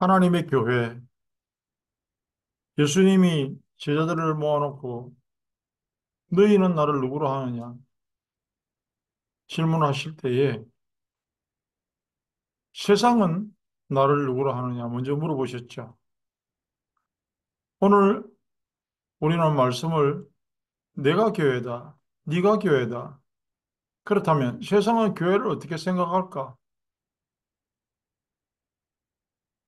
하나님의 교회, 예수님이 제자들을 모아놓고 너희는 나를 누구로 하느냐 질문하실 때에 세상은 나를 누구로 하느냐 먼저 물어보셨죠. 오늘 우리는 말씀을 내가 교회다, 네가 교회다. 그렇다면 세상은 교회를 어떻게 생각할까?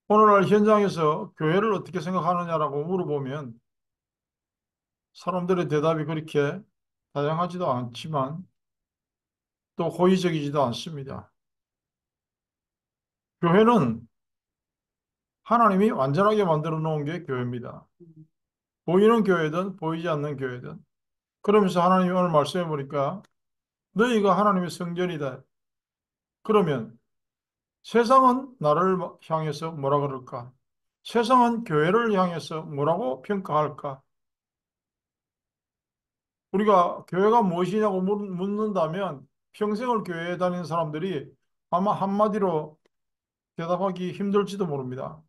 오늘날 현장에서 교회를 어떻게 생각하느냐라고 물어보면 사람들의 대답이 그렇게 다양하지도 않지만 또 호의적이지도 않습니다. 교회는 하나님이 완전하게 만들어 놓은 게 교회입니다. 보이는 교회든 보이지 않는 교회든. 그러면서 하나님이 오늘 말씀해 보니까 너희가 하나님의 성전이다. 그러면 세상은 나를 향해서 뭐라 그럴까? 세상은 교회를 향해서 뭐라고 평가할까? 우리가 교회가 무엇이냐고 묻는다면 평생을 교회에 다니는 사람들이 아마 한마디로 대답하기 힘들지도 모릅니다.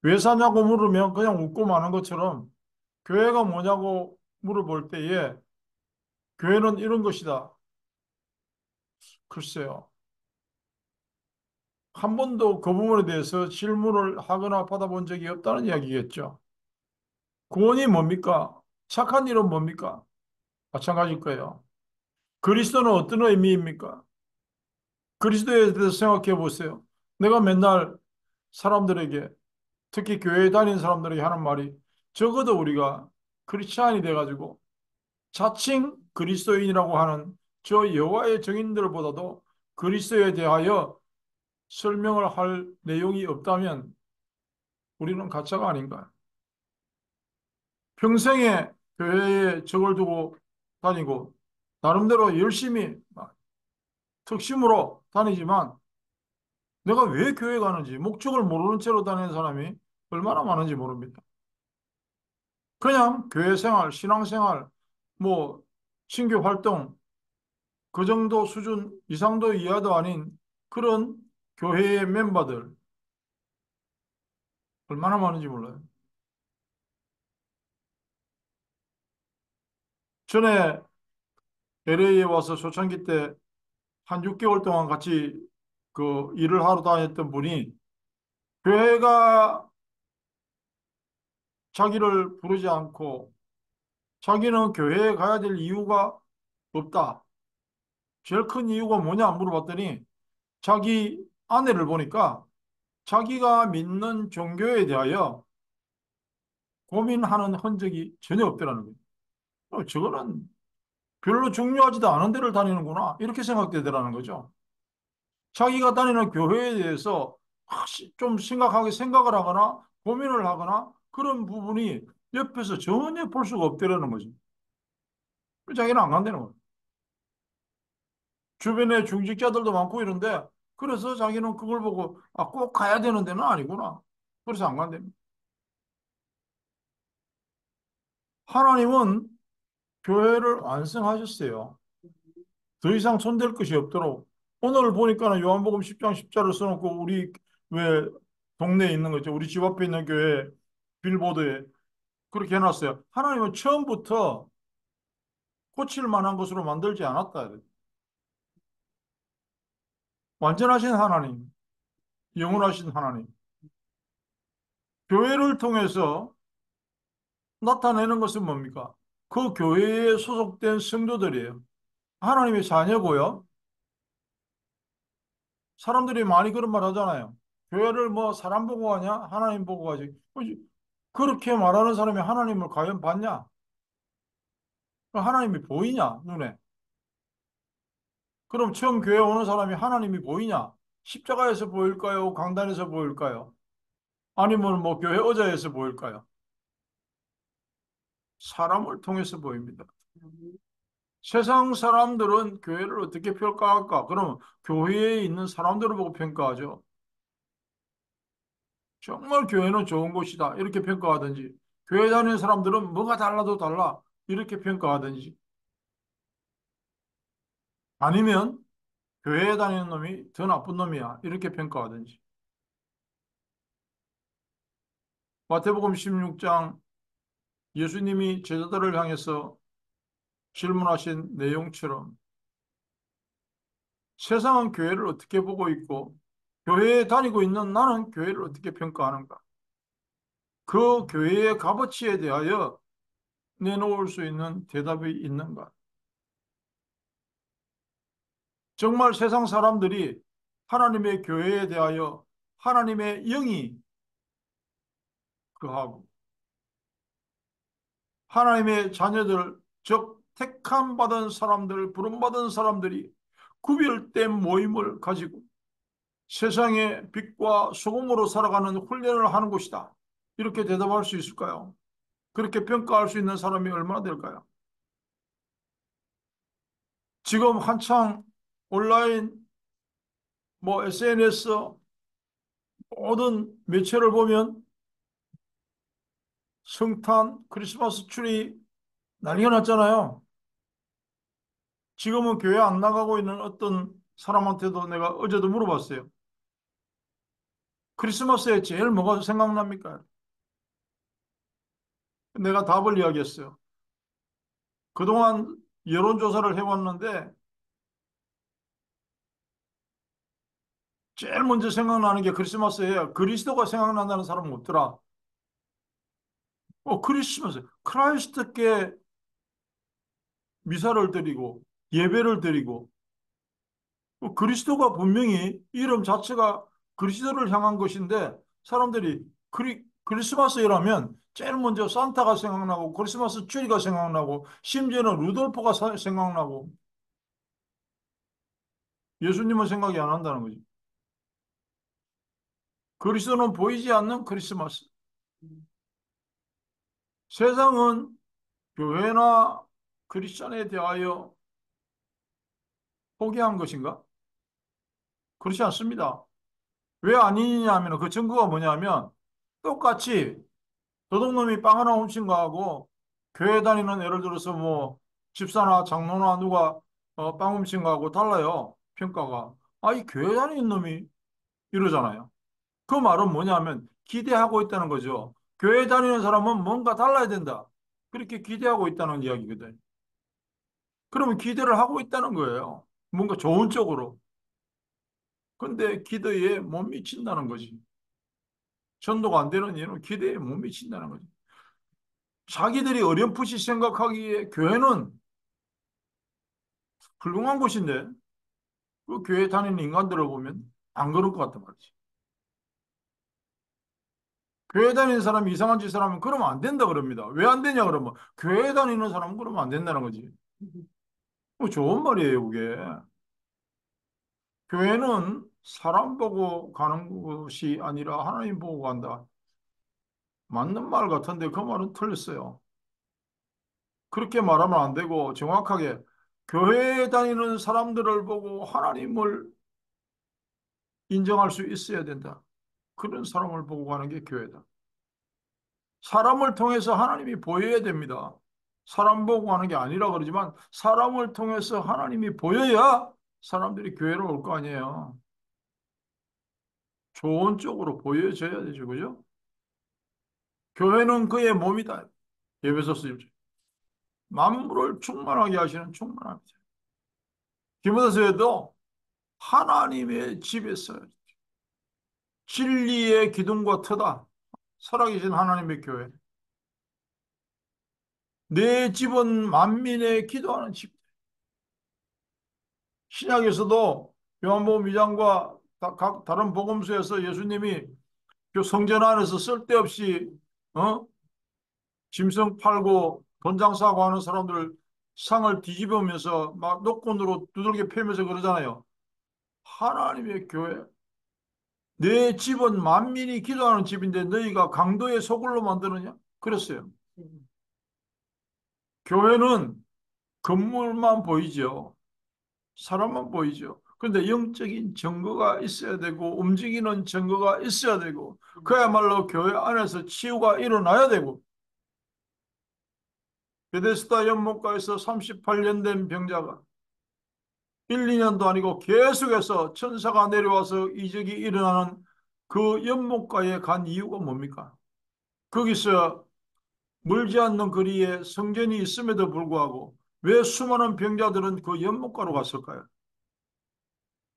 왜 사냐고 물으면 그냥 웃고 마는 것처럼 교회가 뭐냐고 물어볼 때에 교회는 이런 것이다. 글쎄요. 한 번도 그 부분에 대해서 질문을 하거나 받아본 적이 없다는 이야기겠죠. 구원이 뭡니까? 착한 일은 뭡니까? 마찬가지일 거예요. 그리스도는 어떤 의미입니까? 그리스도에 대해서 생각해 보세요. 내가 맨날 사람들에게, 특히 교회에 다니는 사람들에게 하는 말이 적어도 우리가 크리스찬이 돼가지고 자칭 그리스도인이라고 하는 저 여호와의 증인들보다도 그리스도에 대하여 설명을 할 내용이 없다면 우리는 가짜가 아닌가. 평생에 교회에 적을 두고 다니고 나름대로 열심히 특심으로 다니지만 내가 왜 교회 가는지 목적을 모르는 채로 다니는 사람이 얼마나 많은지 모릅니다. 그냥 교회 생활, 신앙 생활, 뭐 신교 활동 그 정도 수준 이상도 이하도 아닌 그런 교회의 멤버들 얼마나 많은지 몰라요. 전에 LA에 와서 초창기 때 한 6개월 동안 같이 그 일을 하러 다녔던 분이 교회가 자기를 부르지 않고 자기는 교회에 가야 될 이유가 없다. 제일 큰 이유가 뭐냐 물어봤더니 자기 아내를 보니까 자기가 믿는 종교에 대하여 고민하는 흔적이 전혀 없더라는 거예요. 어, 저거는 별로 중요하지도 않은 데를 다니는구나. 이렇게 생각되더라는 거죠. 자기가 다니는 교회에 대해서 좀 심각하게 생각을 하거나 고민을 하거나 그런 부분이 옆에서 전혀 볼 수가 없더라는 거죠. 자기는 안 간다는 거예요. 주변에 중직자들도 많고 이런데 그래서 자기는 그걸 보고 아, 꼭 가야 되는 데는 아니구나. 그래서 안 간답니다. 하나님은 교회를 완성하셨어요. 더 이상 손댈 것이 없도록. 오늘 보니까는 요한복음 10장 10절을 써놓고 우리 왜 동네에 있는 거죠. 우리 집 앞에 있는 교회 빌보드에 그렇게 해놨어요. 하나님은 처음부터 고칠 만한 것으로 만들지 않았다. 완전하신 하나님, 영원하신 하나님. 교회를 통해서 나타내는 것은 뭡니까? 그 교회에 소속된 성도들이에요. 하나님의 자녀고요. 사람들이 많이 그런 말 하잖아요. 교회를 뭐 사람 보고 가냐? 하나님 보고 가지. 그렇게 말하는 사람이 하나님을 과연 봤냐? 하나님이 보이냐? 눈에. 그럼 처음 교회 오는 사람이 하나님이 보이냐? 십자가에서 보일까요? 강단에서 보일까요? 아니면 뭐 교회 의자에서 보일까요? 사람을 통해서 보입니다. 세상 사람들은 교회를 어떻게 평가할까? 그럼 교회에 있는 사람들을 보고 평가하죠. 정말 교회는 좋은 곳이다. 이렇게 평가하든지, 교회 다니는 사람들은 뭐가 달라도 달라. 이렇게 평가하든지. 아니면 교회에 다니는 놈이 더 나쁜 놈이야. 이렇게 평가하든지. 마태복음 16장 예수님이 제자들을 향해서 질문하신 내용처럼 세상은 교회를 어떻게 보고 있고 교회에 다니고 있는 나는 교회를 어떻게 평가하는가? 그 교회의 값어치에 대하여 내놓을 수 있는 대답이 있는가? 정말 세상 사람들이 하나님의 교회에 대하여 하나님의 영이 그하고 하나님의 자녀들, 즉 택함 받은 사람들, 부름 받은 사람들이 구별된 모임을 가지고 세상의 빛과 소금으로 살아가는 훈련을 하는 곳이다. 이렇게 대답할 수 있을까요? 그렇게 평가할 수 있는 사람이 얼마나 될까요? 지금 한창 온라인, 뭐 SNS, 모든 매체를 보면 성탄, 크리스마스 트리 난리가 났잖아요. 지금은 교회 안 나가고 있는 어떤 사람한테도 내가 어제도 물어봤어요. 크리스마스에 제일 뭐가 생각납니까? 내가 답을 이야기했어요. 그동안 여론조사를 해왔는데 제일 먼저 생각나는 게 크리스마스예요. 그리스도가 생각난다는 사람은 없더라. 어, 크리스마스. 크라이스트께 미사를 드리고 예배를 드리고 어, 그리스도가 분명히 이름 자체가 그리스도를 향한 것인데 사람들이 크리, 크리스마스라면 제일 먼저 산타가 생각나고 크리스마스 트리가 생각나고 심지어는 루돌프가 사, 생각나고 예수님은 생각이 안 한다는 거지. 그리스도는 보이지 않는 크리스마스. 세상은 교회나 크리스천에 대하여 포기한 것인가? 그렇지 않습니다. 왜 아니냐 하면 그 증거가 뭐냐면 똑같이 도둑놈이 빵 하나 훔친 거하고 교회 다니는 예를 들어서 뭐 집사나 장로나 누가 어, 빵 훔친 거하고 달라요. 평가가. 아, 이 교회 다니는 놈이 이러잖아요. 그 말은 뭐냐면 기대하고 있다는 거죠. 교회 다니는 사람은 뭔가 달라야 된다. 그렇게 기대하고 있다는 이야기거든. 그러면 기대를 하고 있다는 거예요. 뭔가 좋은 쪽으로. 근데 기대에 못 미친다는 거지. 전도가 안 되는 이유는 기대에 못 미친다는 거지. 자기들이 어렴풋이 생각하기에 교회는 훌륭한 곳인데 그 교회 다니는 인간들을 보면 안 그럴 것 같단 말이지. 교회 다니는 사람이 이상한 짓을 하면 그러면 안 된다 그럽니다. 왜 안 되냐 그러면 교회 다니는 사람은 그러면 안 된다는 거지. 뭐 좋은 말이에요, 그게. 교회는 사람 보고 가는 것이 아니라 하나님 보고 간다. 맞는 말 같은데 그 말은 틀렸어요. 그렇게 말하면 안 되고 정확하게 교회에 다니는 사람들을 보고 하나님을 인정할 수 있어야 된다. 그런 사람을 보고 가는 게 교회다. 사람을 통해서 하나님이 보여야 됩니다. 사람 보고 하는 게 아니라 그러지만 사람을 통해서 하나님이 보여야 사람들이 교회로 올 거 아니에요. 좋은 쪽으로 보여져야 되죠. 그죠? 교회는 그의 몸이다. 예배소서 1절. 만물을 충만하게 하시는 충만합니다. 디모데서에도 하나님의 집에서 진리의 기둥과 터다. 살아계신 하나님의 교회. 내 집은 만민의 기도하는 집. 신약에서도 요한복음 2장과 각 다른 복음서에서 예수님이 그 성전 안에서 쓸데없이 어? 짐승 팔고 돈 장사하고 하는 사람들 상을 뒤집으면서 막 노건으로 두들겨 패면서 그러잖아요. 하나님의 교회. 내 집은 만민이 기도하는 집인데 너희가 강도의 소굴로 만드느냐? 그랬어요. 교회는 건물만 보이죠. 사람만 보이죠. 그런데 영적인 증거가 있어야 되고 움직이는 증거가 있어야 되고 그야말로 교회 안에서 치유가 일어나야 되고 베데스다 연못가에서 38년 된 병자가 1, 2년도 아니고 계속해서 천사가 내려와서 이적이 일어나는 그 연못가에 간 이유가 뭡니까? 거기서 멀지 않는 거리에 성전이 있음에도 불구하고 왜 수많은 병자들은 그 연못가로 갔을까요?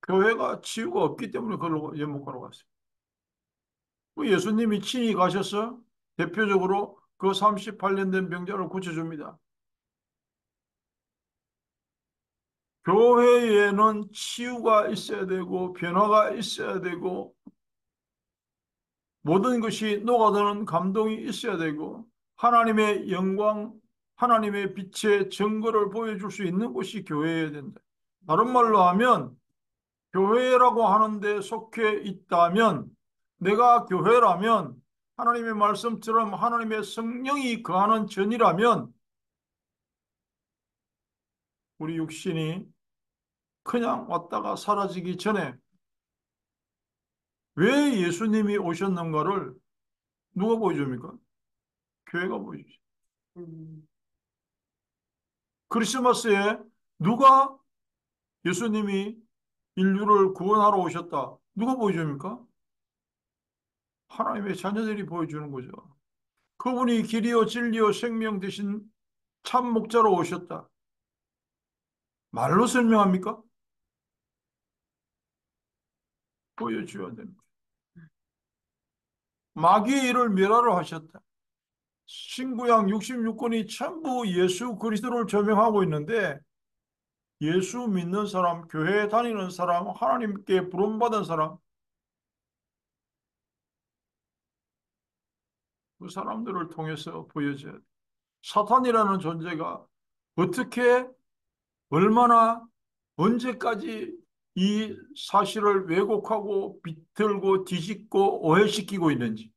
교회가 치유가 없기 때문에 그걸로 연못가로 갔어요. 그 예수님이 친히 가셔서 대표적으로 그 38년 된 병자를 고쳐줍니다. 교회에는 치유가 있어야 되고 변화가 있어야 되고 모든 것이 녹아드는 감동이 있어야 되고 하나님의 영광, 하나님의 빛의 증거를 보여줄 수 있는 곳이 교회여야 된다. 다른 말로 하면 교회라고 하는데 속해 있다면 내가 교회라면 하나님의 말씀처럼 하나님의 성령이 거하는 전이라면 우리 육신이 그냥 왔다가 사라지기 전에 왜 예수님이 오셨는가를 누가 보여줍니까? 교회가 보여주죠. 음. 크리스마스에 누가 예수님이 인류를 구원하러 오셨다. 누가 보여줍니까? 하나님의 자녀들이 보여주는 거죠. 그분이 길이요 진리요 생명 대신 참 목자로 오셨다. 말로 설명합니까? 보여줘야 됩니다. 마귀의 일을 멸하러 하셨다. 신구약 66권이 전부 예수 그리스도를 조명하고 있는데 예수 믿는 사람, 교회 다니는 사람, 하나님께 부름받은 사람 그 사람들을 통해서 보여져야 돼. 사탄이라는 존재가 어떻게 얼마나 언제까지 이 사실을 왜곡하고 비틀고 뒤집고 오해시키고 있는지.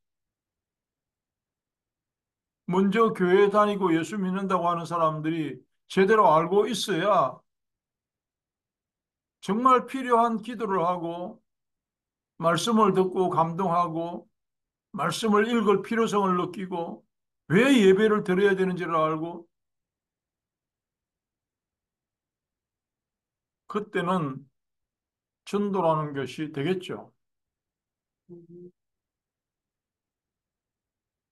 먼저 교회 다니고 예수 믿는다고 하는 사람들이 제대로 알고 있어야 정말 필요한 기도를 하고 말씀을 듣고 감동하고 말씀을 읽을 필요성을 느끼고 왜 예배를 드려야 되는지를 알고 그때는 전도라는 것이 되겠죠.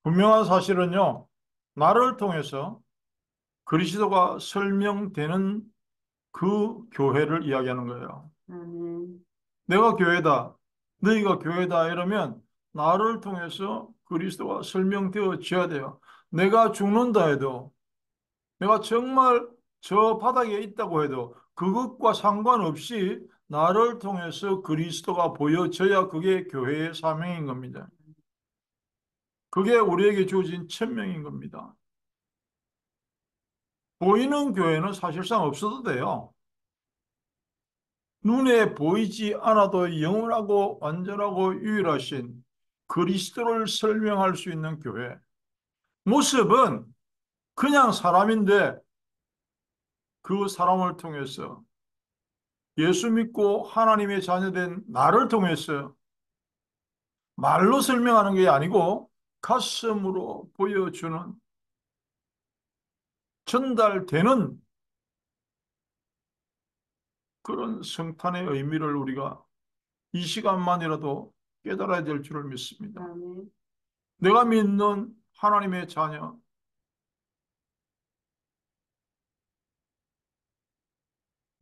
분명한 사실은요, 나를 통해서 그리스도가 설명되는 그 교회를 이야기하는 거예요. 음. 내가 교회다, 너희가 교회다 이러면 나를 통해서 그리스도가 설명되어져야 돼요. 내가 죽는다 해도, 내가 정말 저 바닥에 있다고 해도 그것과 상관없이 나를 통해서 그리스도가 보여져야 그게 교회의 사명인 겁니다. 그게 우리에게 주어진 천명인 겁니다. 보이는 교회는 사실상 없어도 돼요. 눈에 보이지 않아도 영원하고 완전하고 유일하신 그리스도를 설명할 수 있는 교회. 모습은 그냥 사람인데 그 사람을 통해서 예수 믿고 하나님의 자녀된 나를 통해서 말로 설명하는 게 아니고 가슴으로 보여주는 전달되는 그런 성탄의 의미를 우리가 이 시간만이라도 깨달아야 될 줄을 믿습니다. 내가 믿는 하나님의 자녀,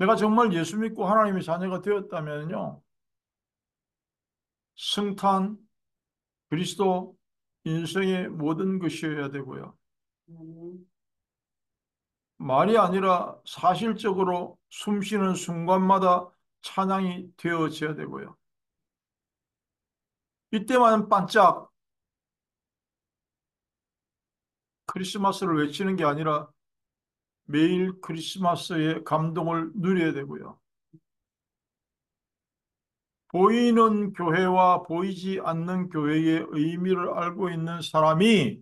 내가 정말 예수 믿고 하나님의 자녀가 되었다면요. 성탄, 그리스도, 인생의 모든 것이어야 되고요. 말이 아니라 사실적으로 숨쉬는 순간마다 찬양이 되어져야 되고요. 이때만 반짝 크리스마스를 외치는 게 아니라 매일 크리스마스의 감동을 누려야 되고요. 보이는 교회와 보이지 않는 교회의 의미를 알고 있는 사람이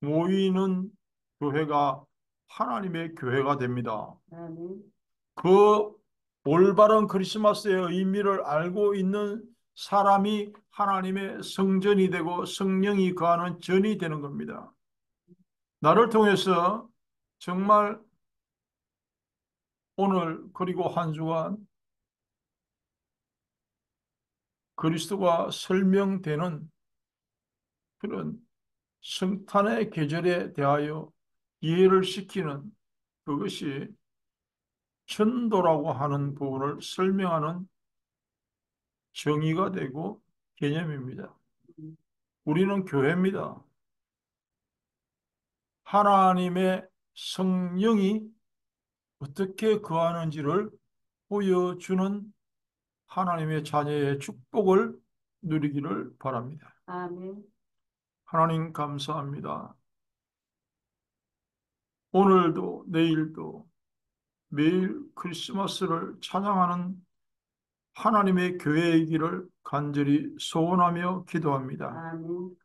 모이는 교회가 하나님의 교회가 됩니다. 그 올바른 크리스마스의 의미를 알고 있는 사람이 하나님의 성전이 되고 성령이 거하는 전이 되는 겁니다. 나를 통해서 정말 오늘 그리고 한 주간 그리스도가 설명되는 그런 성탄의 계절에 대하여 이해를 시키는 그것이 전도라고 하는 부분을 설명하는 정의가 되고 개념입니다. 우리는 교회입니다. 하나님의 성령이 어떻게 거하는지를 보여주는 하나님의 자녀의 축복을 누리기를 바랍니다. 아멘. 하나님 감사합니다. 오늘도 내일도 매일 크리스마스를 찬양하는 하나님의 교회이기를 간절히 소원하며 기도합니다. 아멘.